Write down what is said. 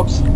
Oops.